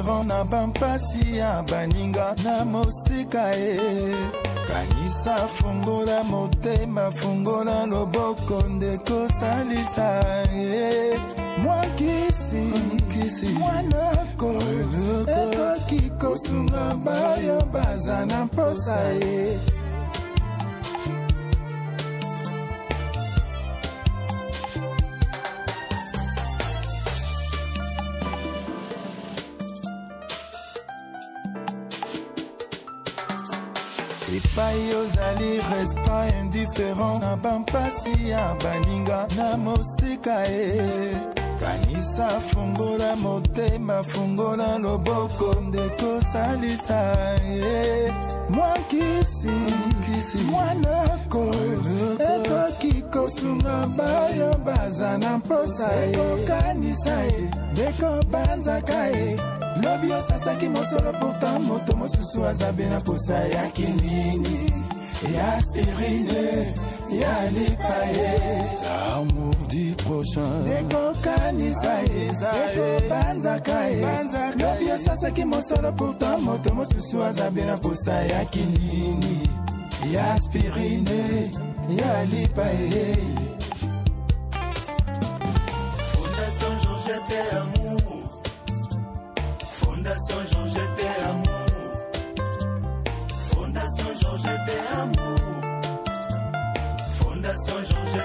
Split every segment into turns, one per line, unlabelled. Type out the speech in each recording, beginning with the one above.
indifférent na bampasi ya baninga na mosika e kanisa fungola motema fungola loboko ndeko salisa ye mwakisi kisi mwanako ekoki kosunga bayo baza na mposa ye epai ozali respa indifférent na bampasi ya baninga na mosika e. Kanisa fungola motema fungola loboko ndeko salisa ye mwakisi kisi mwanako ekoki kosunga bayo baza na mposa ekokanisa ye ndeko banzaka ye lobi osasaki mosolo pourtant moto mosusu aza be na posa yaki nini? Ya aspirine ya lipa ye l'amour du prochain. Ekokanisa ye. Ekobanzaka ye. Lobi osasaki mosolo pourtant moto mosusu aza be na posa yaki nini? Ya aspirine ya lipa ye
Fondation Georgette Amour. Fondation Georgette Amour. Fondation Georgette Amour. Fondation Georgette Amour.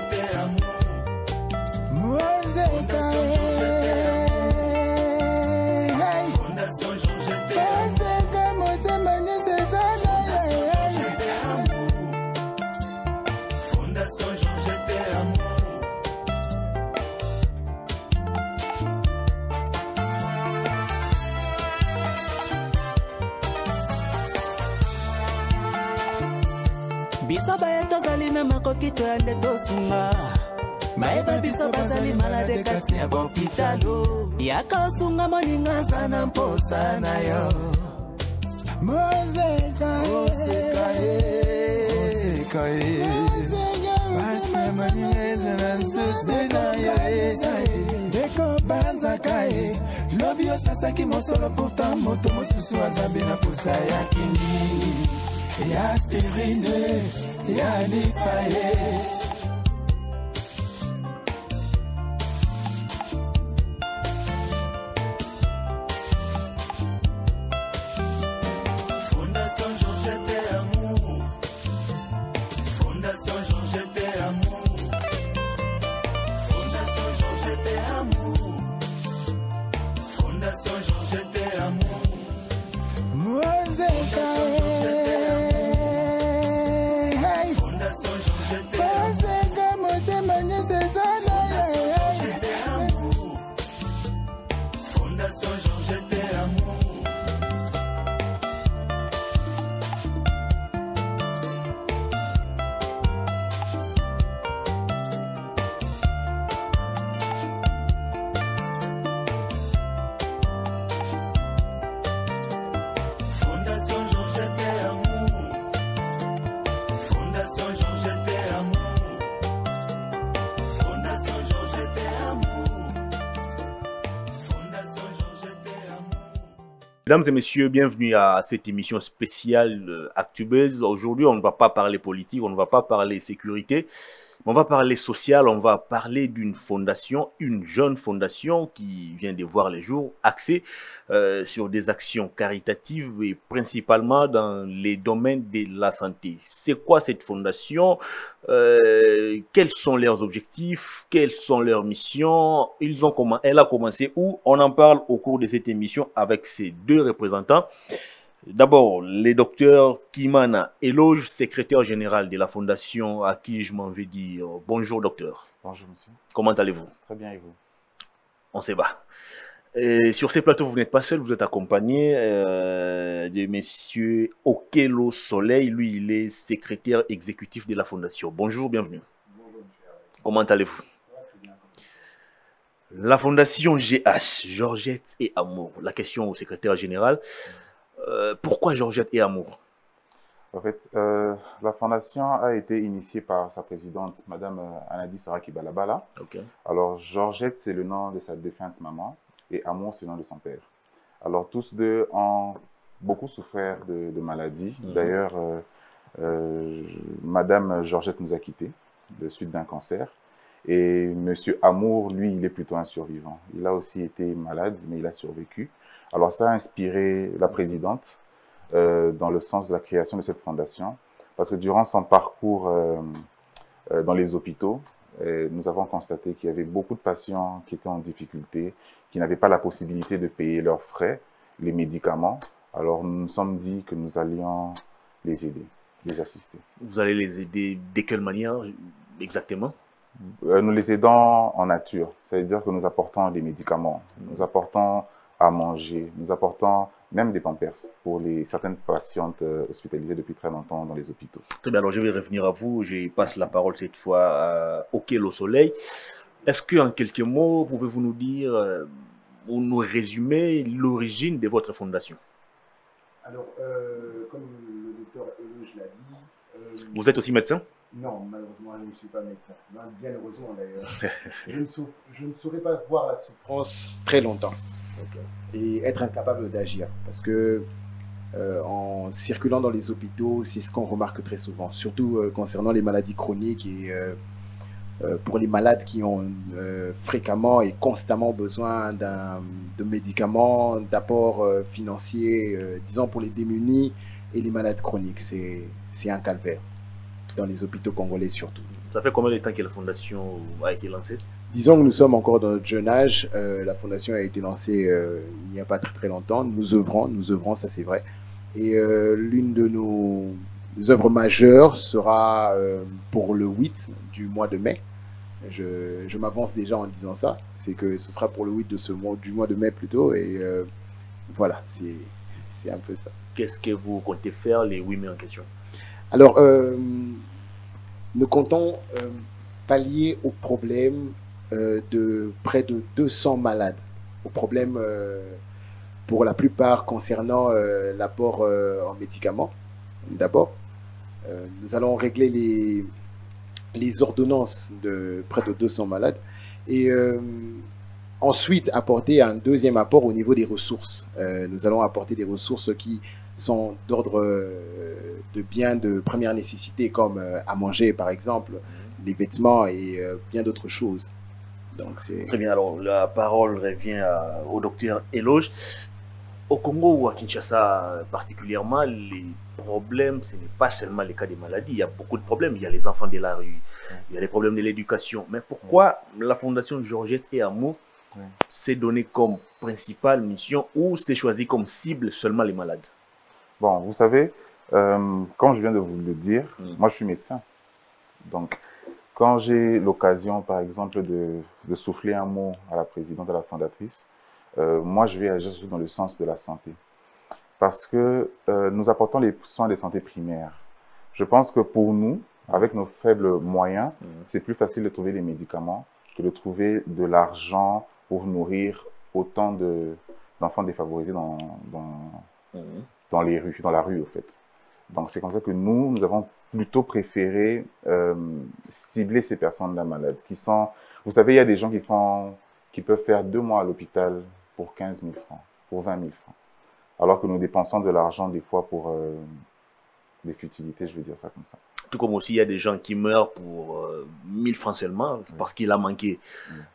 azaki mosolo pourtant moto mosusu aza mpe na posa ya kindini ya
spirine ya lipaye.
Mesdames et messieurs, bienvenue à cette émission spéciale euh, ActuBuzz. Aujourd'hui, on ne va pas parler politique, on ne va pas parler sécurité, on va parler social, on va parler d'une fondation, une jeune fondation qui vient de voir les jours, axée euh, sur des actions caritatives et principalement dans les domaines de la santé. C'est quoi cette fondation? Euh, Quels sont leurs objectifs? Quelles sont leurs missions? Ils ont comment Elle a commencé où? On en parle au cours de cette émission avec ces deux représentants. D'abord, les docteurs Kimana Eloge, secrétaire général de la fondation, à qui je m'en vais dire bonjour docteur.
Bonjour monsieur.
Comment allez-vous?
Très bien et vous?
On se bat. Et sur ces plateaux, vous n'êtes pas seul, vous êtes accompagné euh, de monsieur Okelo Soleil. Lui, il est secrétaire exécutif de la fondation. Bonjour, bienvenue. Comment allez-vous? La fondation GH, Georgette et Amour. La question au secrétaire général. Euh, pourquoi Georgette et Amour?
En fait, euh, la fondation a été initiée par sa présidente, Madame euh, Anadi Saraki Balabala. Alors, Georgette, c'est le nom de sa défunte maman. et Amour, c'est le nom de son père. Alors, tous deux ont beaucoup souffert de, de maladies.
Mhm.
D'ailleurs, euh, Madame Georgette nous a quittés de suite d'un cancer. Et Monsieur Amour, lui, il est plutôt un survivant. Il a aussi été malade, mais il a survécu. Alors, ça a inspiré la présidente euh, dans le sens de la création de cette fondation. Parce que durant son parcours euh, euh, dans les hôpitaux, nous avons constaté qu'il y avait beaucoup de patients qui étaient en difficulté, qui n'avaient pas la possibilité de payer leurs frais, les médicaments. Alors nous nous sommes dit que nous allions les aider, les assister.
Vous allez les aider de quelle manière exactement?
Nous les aidons en nature, c'est-à-dire que nous apportons des médicaments, nous apportons à manger, nous apportons même des pampers pour les, certaines patientes euh, hospitalisées depuis très longtemps dans les hôpitaux.
Très bien, alors je vais revenir à vous. Je passe la parole cette fois à Okel au soleil. Est-ce que en quelques mots, pouvez-vous nous dire euh, ou nous résumer l'origine de votre fondation?
Alors, euh, comme le docteur Eloge l'a dit, euh,
Vous êtes aussi médecin?
Non, malheureusement, je ne suis pas médecin. Bien heureusement d'ailleurs. je, ne sou- je ne saurais pas voir la souffrance très longtemps et être incapable d'agir. Parce que euh, en circulant dans les hôpitaux, c'est ce qu'on remarque très souvent, surtout euh, concernant les maladies chroniques et euh, euh, pour les malades qui ont euh, fréquemment et constamment besoin de médicaments, d'apports euh, financiers, euh, disons pour les démunis et les malades chroniques. C'est un calvaire dans les hôpitaux congolais surtout.
Ça fait combien de temps que la fondation a été lancée?
Disons que nous sommes encore dans notre jeune âge. Euh, la fondation a été lancée euh, il n'y a pas très très longtemps. Nous œuvrons, nous œuvrons, ça c'est vrai. Et euh, l'une de nos œuvres majeures sera pour le 8 du mois de mai. Je, je m'avance déjà en disant ça. C'est que ce sera pour le 8 de ce mois, du mois de mai plutôt. Et voilà, c'est un peu ça.
Qu'est-ce que vous comptez faire les 8 mai en question?
Alors, euh, nous comptons euh, pallier au problème euh, de près de 200 malades, au problème pour la plupart concernant l'apport en médicaments. D'abord, nous allons régler les, ordonnances de près de 200 malades et ensuite apporter un deuxième apport au niveau des ressources. Nous allons apporter des ressources qui sont d'ordre euh, de biens de première nécessité comme euh, à manger par exemple, les vêtements et euh, bien d'autres choses. Donc
Très bien, alors la parole revient à- au docteur Eloge. Au Congo ou à Kinshasa particulièrement, les problèmes, ce n'est pas seulement les cas des maladies, il y a beaucoup de problèmes. Il y a les enfants de la rue, il y a les problèmes de l'éducation. Mais pourquoi la Fondation Georgette et Amour s'est donné comme principale mission ou s'est choisi comme cible seulement les malades?
Bon, vous savez, euh, comme je viens de vous le dire,
Mm.
moi je suis médecin. Donc, quand j'ai l'occasion, par exemple, de, de souffler un mot à la présidente, à la fondatrice, euh, moi je vais agir surtout dans le sens de la santé. Parce que euh, nous apportons les soins de santé primaires. Je pense que pour nous, avec nos faibles moyens,
Mm.
c'est plus facile de trouver des médicaments que de trouver de l'argent pour nourrir autant de- d'enfants défavorisés dans, dans,
Mhm.
Dans les rues, dans la rue au fait. Donc c'est comme ça que nous, nous avons plutôt préféré euh, cibler ces personnes-là malades, qui sont, vous savez, il y a des gens qui font, qui peuvent faire deux mois à l'hôpital pour 15 000 francs, pour 20 000 francs, alors que nous dépensons de l'argent des fois pour euh, des futilités, je vais dire ça comme ça.
Tout comme aussi il y a des gens qui meurent pour euh, 1000 francs seulement, parce qu'il a manqué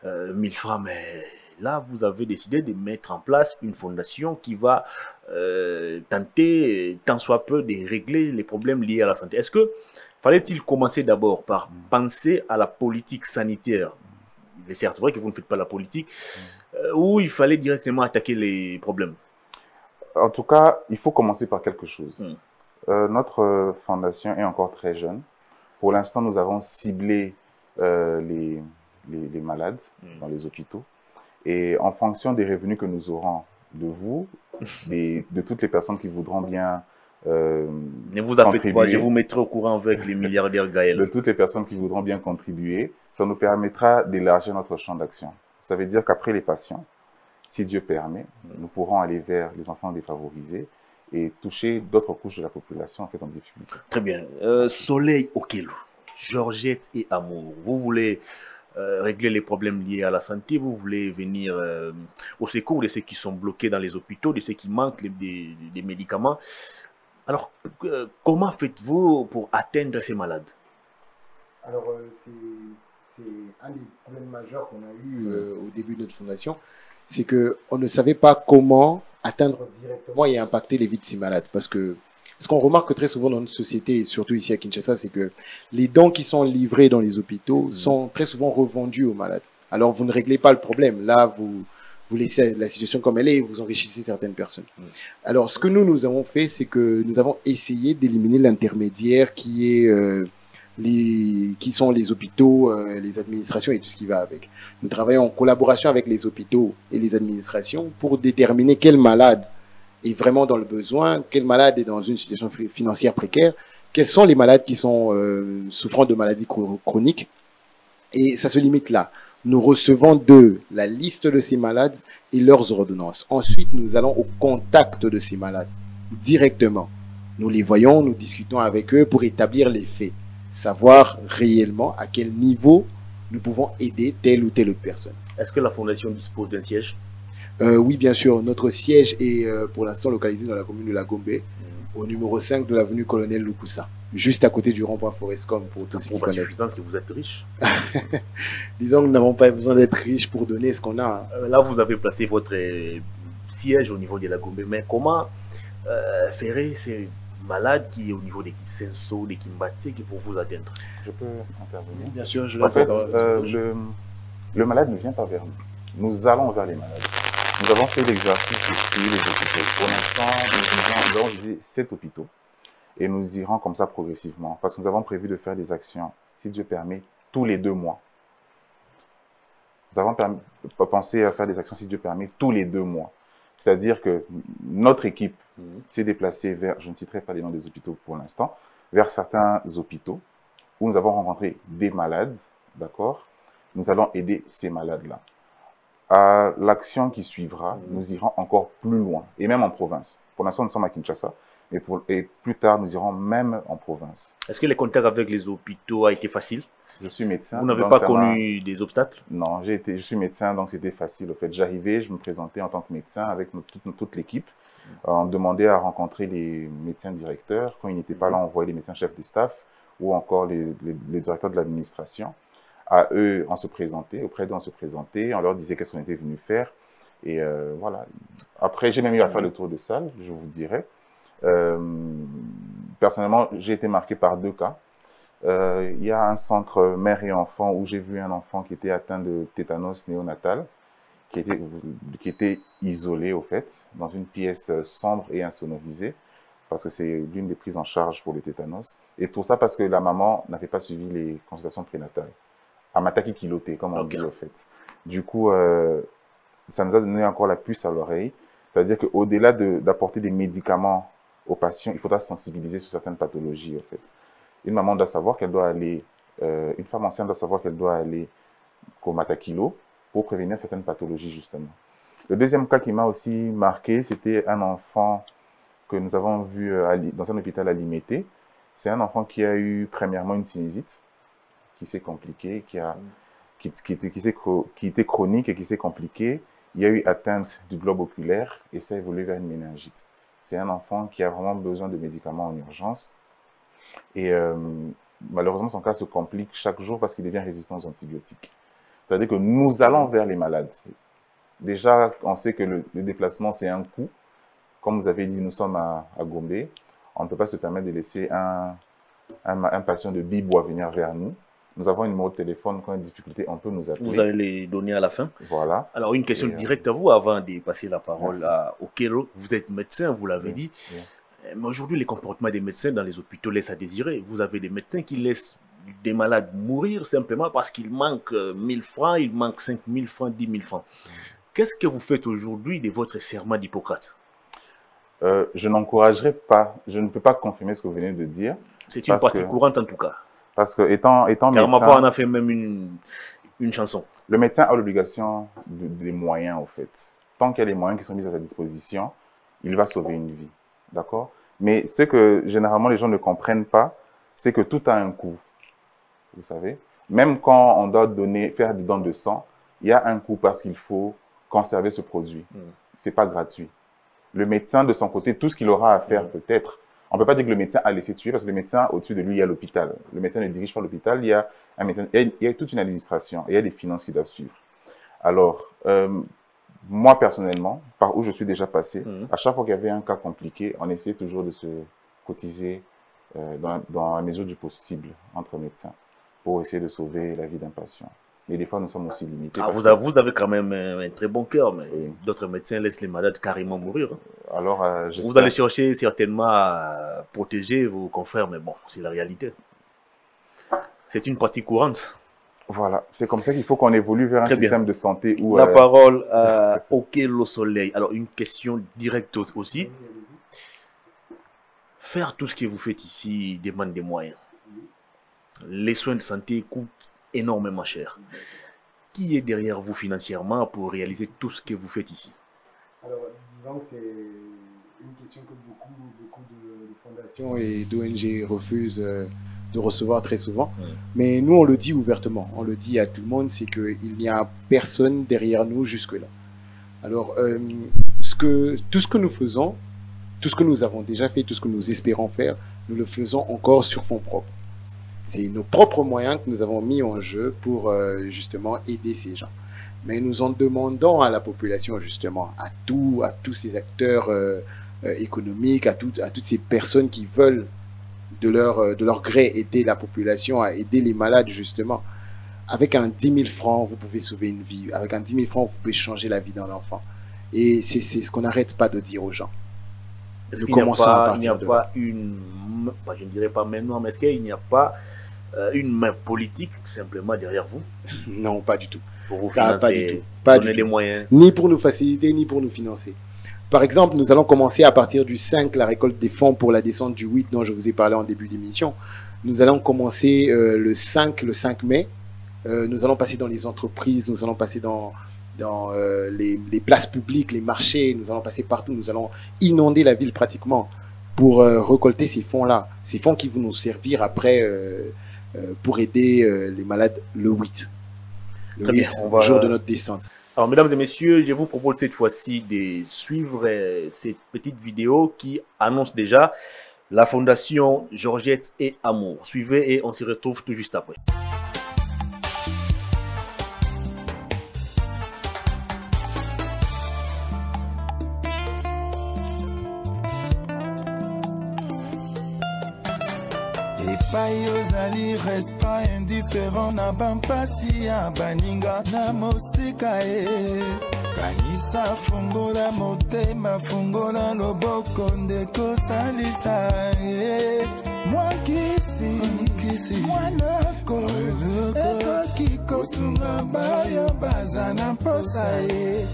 euh, 1000 francs. Mais là, vous avez décidé de mettre en place une fondation qui va euh, tenter, tant soit peu, de régler les problèmes liés à la santé. Est-ce que fallait-il commencer d'abord par penser à la politique sanitaire? Il est certes vrai que vous ne faites pas la politique, euh, ou il fallait directement attaquer les problèmes?
En tout cas, il faut commencer par quelque chose.
Mm.
Euh, notre fondation est encore très jeune. Pour l'instant, nous avons ciblé les, les, les malades
Mm.
dans les hôpitaux. Et en fonction des revenus que nous aurons de vous, des- de toutes les personnes qui voudront bien, euh,
Ne vous faites pas, je vous mettrai au courant avec les milliardaires
de
Gaël.
toutes les personnes qui voudront bien contribuer, ça nous permettra d'élargir notre champ d'action. Ça veut dire qu'après les patients, si Dieu permet, nous pourrons aller vers les enfants défavorisés et toucher d'autres couches de la population en fait en difficulté.
Très bien. Euh, Soleil Okelo, Georgette et Amour, vous voulez euh, régler les problèmes liés à la santé, vous voulez venir euh, au secours de ceux qui sont bloqués dans les hôpitaux, de ceux qui manquent des, médicaments. Alors, euh, comment faites-vous pour atteindre ces malades?
Alors, c'est un des problèmes majeurs qu'on a eu au début de notre fondation, c'est qu'on ne savait pas comment atteindre directement et impacter les vies de ces malades. Parce que ce qu'on remarque très souvent dans notre société, et surtout ici à Kinshasa, c'est que les dons qui sont livrés dans les hôpitaux sont très souvent revendus aux malades. Alors, vous ne réglez pas le problème. Là, vous, vous laissez la situation comme elle est et vous enrichissez certaines personnes. Alors, ce que nous, nous avons fait, c'est que nous avons essayé d'éliminer l'intermédiaire qui est... euh, les, qui sont les hôpitaux, euh, les administrations et tout ce qui va avec. Nous travaillons en collaboration avec les hôpitaux et les administrations pour déterminer quel malade est vraiment dans le besoin, quel malade est dans une situation fi- financière précaire, quels sont les malades qui sont euh, souffrant de maladies chro- chroniques. Et ça se limite là. Nous recevons d'eux la liste de ces malades et leurs ordonnances. Ensuite, nous allons au contact de ces malades directement. Nous les voyons, nous discutons avec eux pour établir les faits savoir réellement à quel niveau nous pouvons aider telle ou telle personne.
Est-ce que la fondation dispose d'un siège?
Euh, oui, bien sûr, notre siège est euh, pour l'instant localisé dans la commune de La Gombe, au numéro 5 de l'avenue Colonel Lukusa, juste à côté du rond-point Forescom pour tous ceux qui connaissent.
suffisance que vous êtes riche.
Disons que nous n'avons pas besoin d'être riches pour donner ce qu'on a. hein.
Euh, Là, vous avez placé votre siège au niveau de la Gombe. Mais comment euh, ferez ces malades qui est au niveau des Kisenso, des Kimbati, qui pour vous atteindre
Je peux intervenir?
Bien sûr, je
En fait,
l'entends.
euh, le, le malade ne vient pas vers nous. Nous allons vers les malades. Nous avons fait l'exercice suivre les hôpitaux. Pour l'instant, nous, avons visité sept hôpitaux et nous irons comme ça progressivement parce que nous avons prévu de faire des actions, si Dieu permet, tous les deux mois. Nous avons permis- pensé à faire des actions, si Dieu permet, tous les deux mois. C'est-à-dire que notre équipe s'est déplacée vers, je ne citerai pas les noms des hôpitaux pour l'instant, vers certains hôpitaux où nous avons rencontré des malades, d'accord? Nous allons aider ces malades-là. À l'action qui suivra, nous irons encore plus loin, et même en province. Pour l'instant, nous sommes à Kinshasa, et, pour- et plus tard, nous irons même en province.
Est-ce que les contacts avec les hôpitaux a été facile?
Je suis médecin.
Vous n'avez pas connu des obstacles?
Non, j'ai été, je suis médecin, donc c'était facile. Au fait, j'arrivais, je me présentais en tant que médecin avec notre- toute, toute l'équipe. Euh, on demandait à rencontrer les médecins directeurs. Quand ils n'étaient pas là, on voyait les médecins chefs de staff ou encore les, les- les directeurs de l'administration. À eux, on se présentait, auprès d'eux, on se présentait, on leur disait qu'est-ce qu'on était venu faire. Et euh, voilà. Après, j'ai même eu à faire le tour de salle, je vous dirais. Euh, personnellement, j'ai été marqué par deux cas. Euh, il y a un centre mère et enfant où j'ai vu un enfant qui était atteint de tétanos néonatal, qui était, qui était isolé au fait, dans une pièce sombre et insonorisée, parce que c'est l'une des prises en charge pour le tétanos. Et tout ça parce que la maman n'avait pas suivi les consultations prénatales. Amataki kiloté, comme on dit au fait. Du coup, euh, ça nous a donné encore la puce à l'oreille. C'est-à-dire qu'au-delà de- d'apporter des médicaments aux patients, il faudra sensibiliser sur certaines pathologies, en fait. Une maman doit savoir qu'elle doit aller, euh, une femme enceinte doit savoir qu'elle doit aller au matakilo pour prévenir certaines pathologies, justement. Le deuxième cas qui m'a aussi marqué, c'était un enfant que nous avons vu euh, à dans un hôpital à Limité. C'est un enfant qui a eu premièrement une sinusite, qui s'est compliquée, qui, a, qui, qui était, qui, chro- qui était chronique et qui s'est compliquée. Il y a eu atteinte du globe oculaire et ça a évolué vers une méningite. C'est un enfant qui a vraiment besoin de médicaments en urgence. Et euh, malheureusement, son cas se complique chaque jour parce qu'il devient résistant aux antibiotiques. C'est-à-dire que nous allons vers les malades. Déjà, on sait que le, le déplacement, c'est un coût. Comme vous avez dit, nous sommes à, à Gombe. On ne peut pas se permettre de laisser un, un, un patient de Bibois venir vers nous. Nous avons un numéro de téléphone. Quand il y a une difficulté, on peut nous appeler.
Vous allez les donner à la fin.
Voilà.
Alors, une question
Et, euh,
directe à vous avant de passer la parole
Merci.
à Okero. Vous êtes médecin, vous l'avez
Oui,
dit.
oui.
Euh, Mais aujourd'hui, les comportements des médecins dans les hôpitaux laissent à désirer. Vous avez des médecins qui laissent des malades mourir simplement parce qu'il manque euh, 1000 francs, il manque 5000 francs, 10 000 francs. Qu'est-ce que vous faites aujourd'hui de votre serment d'Hippocrate?
Euh, je n'encouragerai pas, je ne peux pas confirmer ce que vous venez de dire,
C'est une partie
que-
courante en tout cas.
Parce que étant, étant
Car
médecin,
Mapa en a fait même une, une chanson.
le médecin a l'obligation de- des moyens, au fait. Tant qu'il y a les moyens qui sont mis à sa disposition, il va sauver une vie. D'accord? Mais ce que généralement les gens ne comprennent pas, c'est que tout a un coût. Vous savez? Même quand on doit donner, faire des dons de sang, il y a un coût parce qu'il faut conserver ce produit.
Mm.
C'est pas gratuit. Le médecin, de son côté, tout ce qu'il aura à faire,
Mm.
peut-être, on peut pas dire que le médecin a laissé tuer parce que le médecin, au-dessus de lui, il y a l'hôpital. Le médecin ne dirige pas l'hôpital, il y a un médecin, il y a, toute une administration, il y a des finances qui doivent suivre. Alors, euh, moi, personnellement, par où je suis déjà passé,
Mhm.
à chaque fois qu'il y avait un cas compliqué, on essayait toujours de se cotiser euh, dans, dans la mesure du possible entre médecins pour essayer de sauver la vie d'un patient. Mais des fois, nous sommes aussi limités.
Ah, vous,
que-
vous avez quand même un, un très bon cœur, mais
Oui.
d'autres médecins laissent les malades carrément mourir.
Alors, euh,
Vous allez chercher certainement à protéger vos confrères, mais bon, c'est la réalité. C'est une pratique courante.
Voilà, c'est comme ça qu'il faut qu'on évolue vers un
bien.
système de santé où
La
euh,
parole à Okelo Soleil. Alors, une question directe au- aussi. Faire tout ce que vous faites ici demande des moyens. Les soins de santé coûtent énormément cher. Qui est derrière vous financièrement pour réaliser tout ce que vous faites ici?
Alors, disons que c'est une question que beaucoup, beaucoup de, de fondations et d'ONG refusent euh, de recevoir très souvent.
Ouais.
Mais nous, on le dit ouvertement, on le dit à tout le monde, c'est qu'il n'y a personne derrière nous jusque-là. Alors, euh, ce que, tout ce que nous faisons, tout ce que nous avons déjà fait, tout ce que nous espérons faire, nous le faisons encore sur fonds propres. C'est nos propres moyens que nous avons mis en jeu pour euh, justement aider ces gens. Mais nous en demandons à la population, justement, à, tous à tous ces acteurs euh, euh, économiques, à, toutes à toutes ces personnes qui veulent de leur, de leur gré aider la population, à aider les malades, justement. Avec un 10 000 francs, vous pouvez sauver une vie. Avec un 10 000 francs, vous pouvez changer la vie d'un enfant. Et c'est ce qu'on n'arrête pas de dire aux gens.
Est-ce
Nous
qu'il n'y a
commençons à
pas, il n'y a
de
pas une, je ne dirais pas maintenant, mais est-ce qu'il n'y a pas euh, une main politique simplement derrière vous
Non, pas du tout.
pour vous
Ça, pas
financer,
du tout. Pas
donner
du
les
tout.
moyens
ni pour nous faciliter, ni pour nous financer. Par exemple, nous allons commencer à partir du 5 la récolte des fonds pour la descente du 8 dont je vous ai parlé en début d'émission. Nous allons commencer euh, le 5, le 5 mai. Euh, nous allons passer dans les entreprises, nous allons passer dans, dans euh, les, les places publiques, les marchés, nous allons passer partout, nous allons inonder la ville pratiquement pour récolter ces fonds-là. Ces fonds qui vont nous servir après pour aider euh, les malades le 8. Le
Très
8,
bien, on
le
va-
jour de notre descente.
Alors, mesdames et messieurs, je vous propose cette fois-ci de suivre euh, cette petite vidéo qui annonce déjà la fondation Georgette et Amour. Suivez et on se retrouve tout juste après.
Epai ozali resta indifférent na bampasi ya baninga na mosika e. Kanisa fungola motema fungola loboko ndeko salisa ye mwakisi kisi mwanako ekoki kosunga bayo baza na mposa ye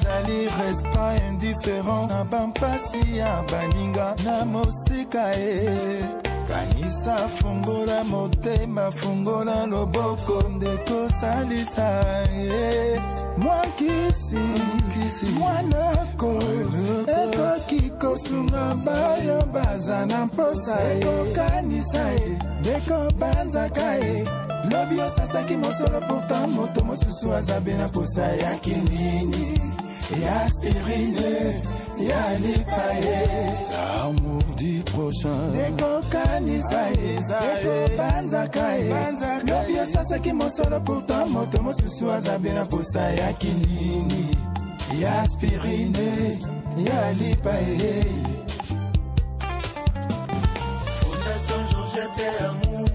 ozali resta indifférent. Na bampasi ya baninga na mosika e. Kanisa fungola motema fungola loboko ndekosalisa ye mwakisi kisi mwanako ekoki kosunga bayo baza na mposa ekokanisa ye ndeko banzaka ye lobi osasaki mosolo pourtant moto mosusu aza be na posa ya kinini. ya aspirine ya lipa ye l'amour du prochain. Ekokanisa ye. ekobanzaka ye. Lobi osasaki mosolo pourtant moto mosusu aza be na posa ya kinini. Ya aspirine ya lipa ye
Fondation Georgette et Amour.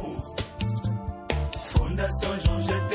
Fondation Georgette et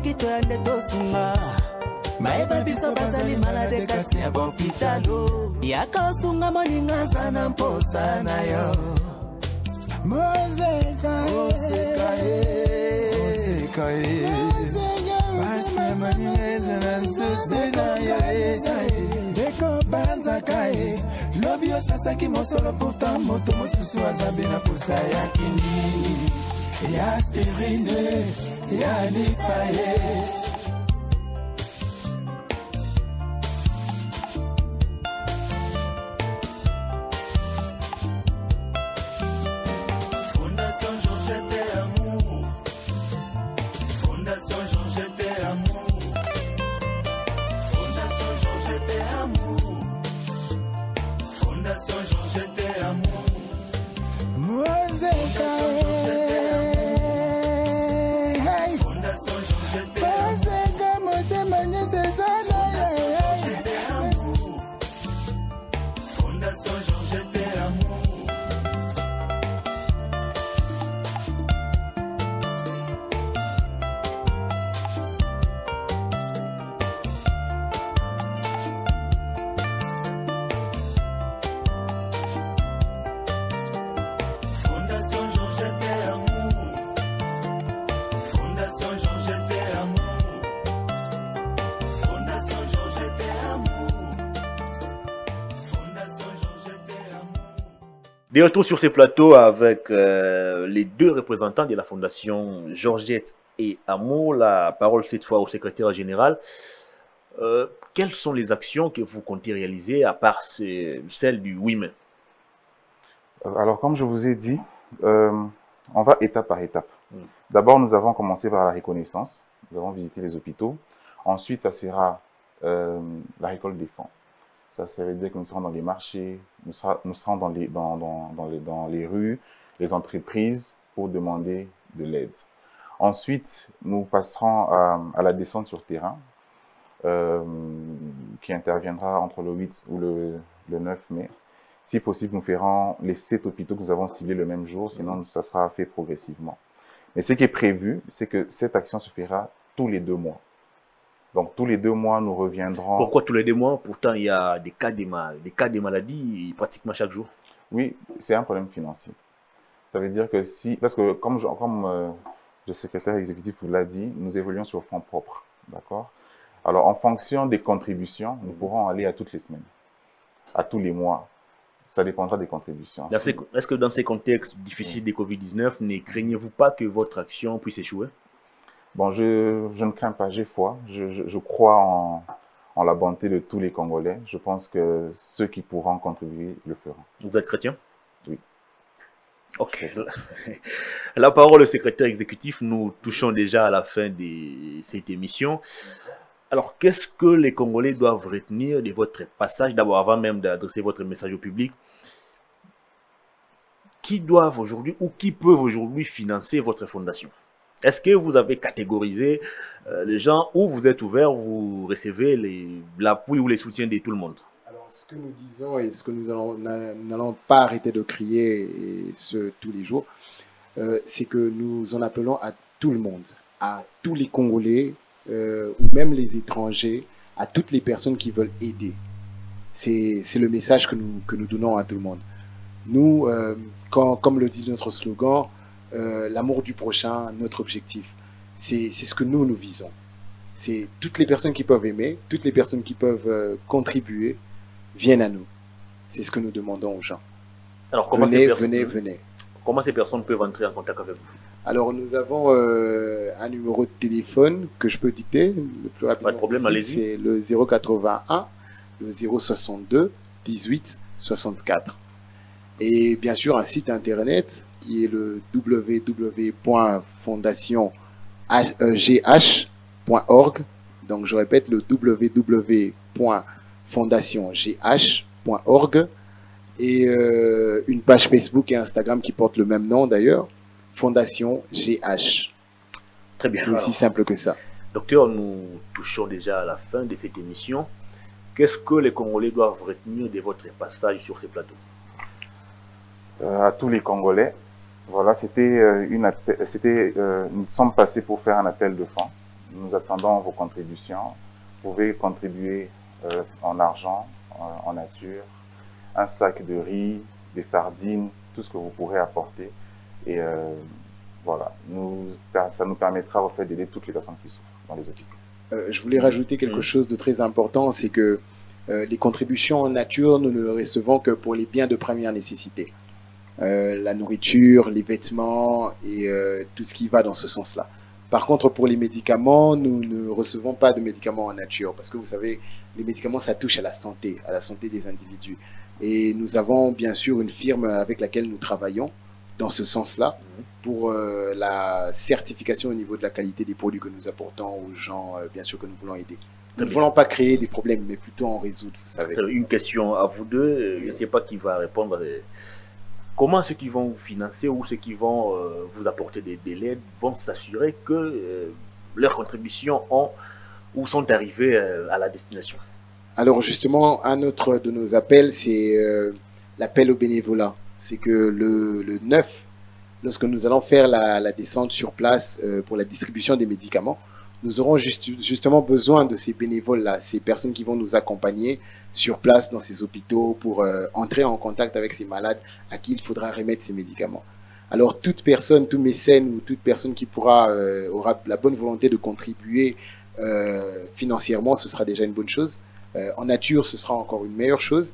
soki toyande tosunga bayeba biso bazali malade kati ya bopitalo. Yaka osunga moninga aza na mposa na yo. Moseka ye
pasi e, e. e. ya manineze na nsese na ye. ndeko banzaka ye lobi osasaki mosolo pourtant moto mosusu aza mpe na posa ya kinini. Ya spirine yanipa ye
De retour sur ces plateaux avec euh, les deux représentants de la Fondation Georgette et Amour. La parole cette fois au secrétaire général. Euh, quelles sont les actions que vous comptez réaliser à part ces- celles du 8 mai
Alors, comme je vous ai dit, euh, on va étape par étape.
Mm.
D'abord, nous avons commencé par la reconnaissance. Nous avons visité les hôpitaux. Ensuite, ça sera la récolte des fonds. Ça, ça veut dire que nous serons dans les marchés, nous, sera- nous serons dans les, dans, dans, dans les, dans les rues, les entreprises pour demander de l'aide. Ensuite, nous passerons à, à la descente sur terrain, euh, qui interviendra entre le 8 ou le, le 9 mai. Si possible, nous ferons les sept hôpitaux que nous avons ciblés le même jour, sinon ça sera fait progressivement. Mais ce qui est prévu, c'est que cette action se fera tous les deux mois. Donc tous les deux mois, nous reviendrons.
Pourquoi tous les deux mois? Pourtant, il y a des cas de, mal- des cas de maladies pratiquement chaque jour.
Oui, c'est un problème financier. Ça veut dire que si, parce que comme, je- comme euh, le secrétaire exécutif vous l'a dit, nous évoluons sur fonds propres, d'accord? Alors en fonction des contributions, nous pourrons aller à toutes les semaines, à tous les mois. Ça dépendra des contributions.
Est-ce que dans ces contextes difficiles des Covid-19, ne craignez-vous pas que votre action puisse échouer?
Bon, je, je ne crains pas, j'ai foi. Je, je, je crois en, en la bonté de tous les Congolais. Je pense que ceux qui pourront contribuer le feront.
Vous êtes chrétien?
Oui.
Ok. La parole au secrétaire exécutif, nous touchons déjà à la fin de cette émission. Alors, qu'est-ce que les Congolais doivent retenir de votre passage? D'abord, avant même d'adresser votre message au public, qui doivent aujourd'hui ou qui peuvent aujourd'hui financer votre fondation? Est-ce que vous avez catégorisé euh, les gens où vous êtes ouvert, vous recevez l'appui ou les soutiens de tout le monde?
Alors, ce que nous disons et ce que nous allons- n'a- n'allons pas arrêter de crier, tous les jours, euh, c'est que nous en appelons à tout le monde, à tous les Congolais, euh, ou même les étrangers, à toutes les personnes qui veulent aider. C'est le message que nous, donnons à tout le monde. Nous, comme le dit notre slogan, euh, l'amour du prochain, notre objectif, c'est ce que nous, nous visons. C'est toutes les personnes qui peuvent aimer, toutes les personnes qui peuvent euh, contribuer, viennent à nous. C'est ce que nous demandons aux gens.
Alors, comment ces
Venez,
personnes-
venez, venez.
Comment ces personnes peuvent entrer en contact avec vous?
Alors, nous avons euh, un numéro de téléphone que je peux dicter le plus rapidement.
Pas de problème, allez-y.
C'est le 081, le 062, 18, 64. Et bien sûr, un site internet qui est le www.fondationgh.org. Donc, je répète, le www.fondationgh.org. Et euh, une page Facebook et Instagram qui porte le même nom d'ailleurs, Fondation GH.
Très bien.
C'est aussi
Alors,
simple que ça.
docteur, nous touchons déjà à la fin de cette émission. Qu'est-ce que les Congolais doivent retenir de votre passage sur ces plateaux?
Euh, à tous les Congolais, voilà, c'était euh, une, appel- c'était, euh, nous sommes passés pour faire un appel de fonds. nous attendons vos contributions. Vous pouvez contribuer euh, en argent, en, en nature, un sac de riz, des sardines, tout ce que vous pourrez apporter. Et euh, voilà, nous, ça nous permettra en fait d'aider toutes les personnes qui souffrent dans les hôpitaux.
Euh, je voulais rajouter quelque
Mm.
chose de très important, c'est que euh, les contributions en nature, nous ne les recevons que pour les biens de première nécessité. Euh, la nourriture, les vêtements et euh, tout ce qui va dans ce sens-là. Par contre, pour les médicaments, nous ne recevons pas de médicaments en nature parce que vous savez, les médicaments, ça touche à la santé, à la santé des individus. Et nous avons bien sûr une firme avec laquelle nous travaillons dans ce sens-là pour euh, la certification au niveau de la qualité des produits que nous apportons aux gens, euh, bien sûr, que nous voulons aider. Nous ne voulons pas créer des problèmes, mais plutôt en résoudre, vous savez.
Une question à vous deux, je ne sais pas qui va répondre. Comment ceux qui vont vous financer ou ceux qui vont euh, vous apporter des, de l'aide vont s'assurer que euh, leurs contributions ont ou sont arrivées euh, à la destination?
Alors justement, un autre de nos appels, c'est l'appel au bénévolat. C'est que le, le 9, lorsque nous allons faire la, descente sur place pour la distribution des médicaments, nous aurons juste- justement besoin de ces bénévoles-là, ces personnes qui vont nous accompagner sur place dans ces hôpitaux pour euh, entrer en contact avec ces malades à qui il faudra remettre ces médicaments. Alors toute personne, tout mécène ou toute personne qui pourra euh, aura la bonne volonté de contribuer euh, financièrement, ce sera déjà une bonne chose. En nature, ce sera encore une meilleure chose.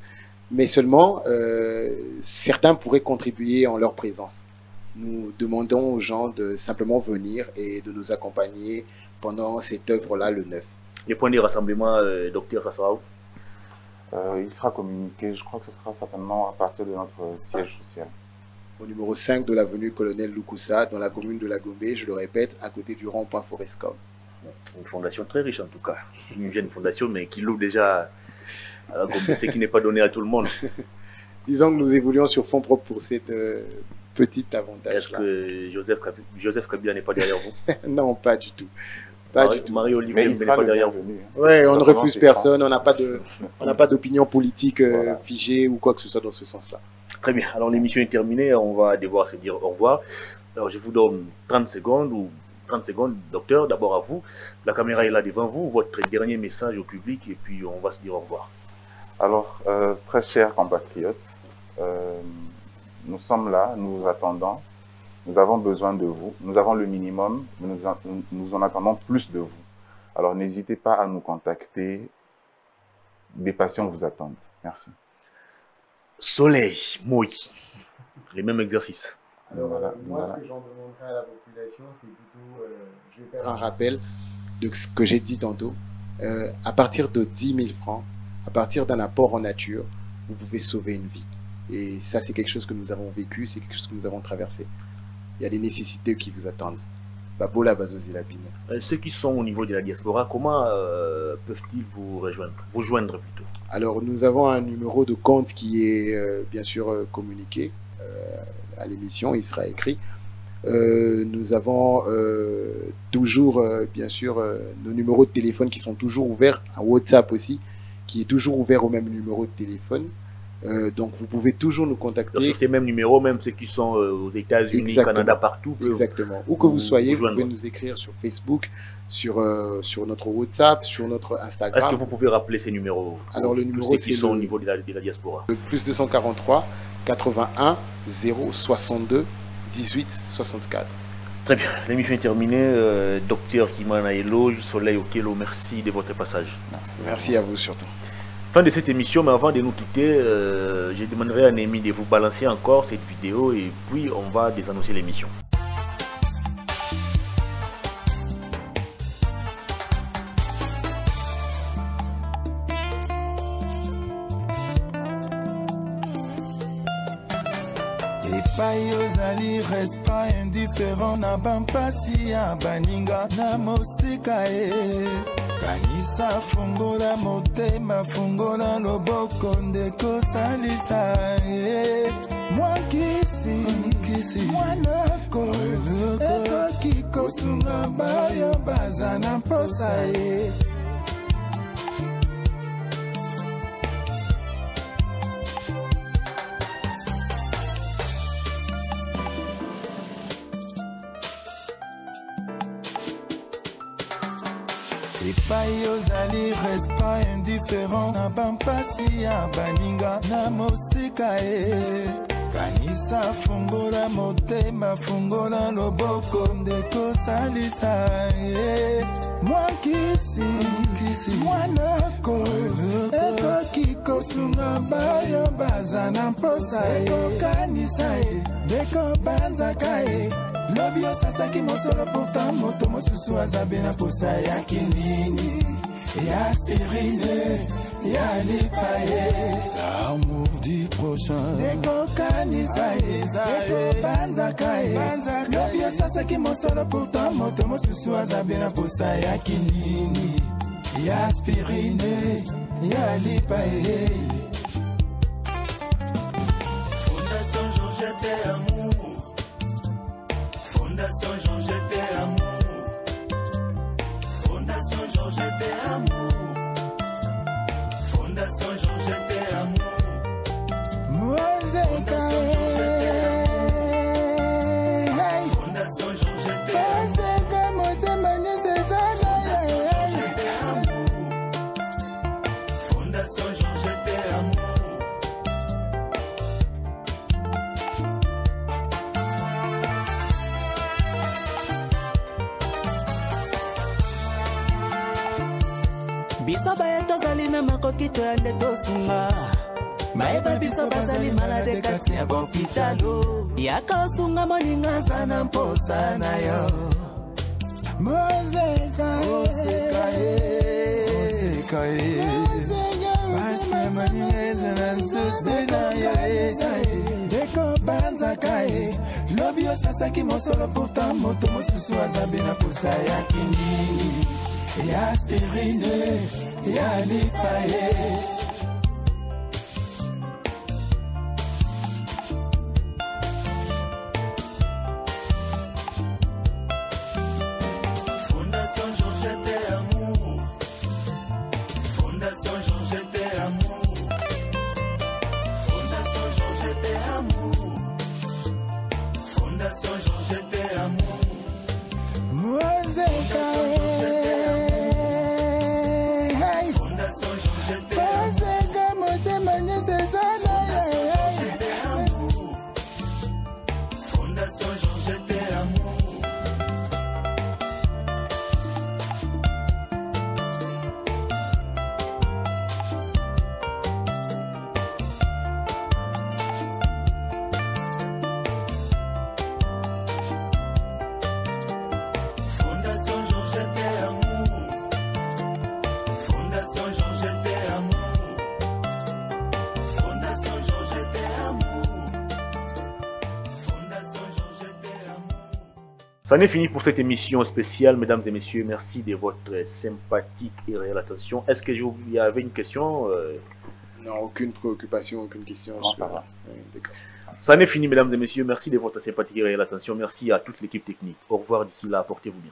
Mais seulement, certains pourraient contribuer en leur présence. Nous demandons aux gens de simplement venir et de nous accompagner pendant cette œuvre-là, le 9.
Les points de rassemblement, euh, docteur, ça sera où
Euh, il sera communiqué, je crois que ce sera certainement à partir de notre siège social.
Au numéro 5 de l'avenue Colonel Lukusa, dans la commune de la Gombe, je le répète, à côté du rond-point Forescom.
Une fondation très riche en tout cas. Une jeune fondation, mais qui loue déjà à la Gombe, ce qui n'est pas donné à tout le monde.
Disons que nous évoluons sur fonds propres pour cette euh, petite
Est-ce
avantage-là.
que Joseph Kabila n'est pas derrière vous?
Non, pas du tout. Pas
Marie-
du tout.
Marie-Olivier
Mais il
n'est
sera
pas derrière
hein.
Ouais, on ne refuse personne, on n'a pas de, on n'a pas d'opinion politique euh,
Voilà.
figée ou quoi que ce soit dans ce sens-là.
Très bien, alors l'émission est terminée, on va devoir se dire au revoir. Alors je vous donne 30 secondes ou 30 secondes, docteur, d'abord à vous. La caméra est là devant vous, votre dernier message au public et puis on va se dire au revoir.
Alors, euh, très chers compatriotes, euh, nous sommes là, nous vous attendons, nous avons besoin de vous, nous avons le minimum, mais nous, en- nous en attendons plus de vous. Alors, n'hésitez pas à nous contacter, des patients vous attendent. Merci.
Soleil, Moi, les mêmes exercices.
Alors,
Voilà,
euh, moi,
voilà.
ce que j'en demanderai à la population, c'est plutôt, euh, je vais faire un rappel de ce que j'ai dit tantôt. Euh, à partir de 10 000 francs, à partir d'un apport en nature, vous pouvez sauver une vie. Et ça, c'est quelque chose que nous avons vécu, c'est quelque chose que nous avons traversé. Il y a des nécessités qui vous attendent. Babola Bazozi Labine.
Euh, Ceux qui sont au niveau de la diaspora, comment euh, peuvent-ils vous rejoindre? Vous joindre plutôt
Alors, nous avons un numéro de compte qui est euh, bien sûr communiqué à l'émission, il sera écrit. Nous avons toujours, bien sûr, nos numéros de téléphone qui sont toujours ouverts, un WhatsApp aussi, qui est toujours ouvert au même numéro de téléphone. Euh, donc, vous pouvez toujours nous contacter.
Ces mêmes numéros, même ceux qui sont euh, aux États-Unis,
Exactement.
Canada, partout,
Exactement. Où que vous
vous-
soyez,
vous
vous pouvez nous écrire sur Facebook, sur, euh, sur notre WhatsApp, sur notre Instagram.
Est-ce que vous pouvez rappeler ces numéros?
Alors, le numéro,
ceux qui
c'est
sont au
le-
niveau de la, de la diaspora.
plus 243 81 0 62 18 64.
Très bien, l'émission est terminée. Docteur Kimana Eloge, Soleil Okelo, merci de votre passage.
Merci à vous surtout.
Fin de cette émission, mais avant de nous quitter, euh, je demanderai à Némi de vous balancer encore cette vidéo et puis on va désannoncer l'émission.
indifférent na bampasi ya baninga na mosika ye kanisa fungola motema fungola loboko ndeko salisa ye. Mwakisi mwanako ekoki kosunga bayo baza na mposa ye epai ozali respa indifférent. Na bampasi ya baninga na mosika e. Kanisa fungola motema fungola loboko ndekosalisa ye mwakisi mwanoko ekoki kosunga bayo baza na mposa ekokanisa ye ndeko banzaka ye lobi osasaki mosolo pourtant moto mosusu aza be na posa yaki nini ya aspirine ya lipa ye l'amour du prochain. Ekokanisa ye. ekobanzaka ye. Lobi osasaki mosolo pourtant moto mosusu aza be na posa yaki nini ya aspirine ya lipa ye
Fondation Georgette Amour. Fondation Georgette
makoki toyande tosunga mayeba biso bazali malade kati ya bopitalo yaka osunga moninga aza na mposa na yo.
Mozeka
Oseka ye,
oseka ye pasi ya maninga eza na nsusi na ye ndeko banzaka ye lobi osasaki mosolo pourtant moto mosusu aza be na posa yaki nini ya aspirine yalipa ye
Fondation Georgette
Ça n'est fini pour cette émission spéciale, mesdames et messieurs. Merci de votre sympathique et réelle attention. Est-ce que vous- y avait une question euh,
Non, aucune préoccupation, aucune question.
Non, ça va.
D'accord.
Ça n'est fini, mesdames et messieurs. Merci de votre sympathique et réelle attention. Merci à toute l'équipe technique. Au revoir d'ici là. Portez-vous bien.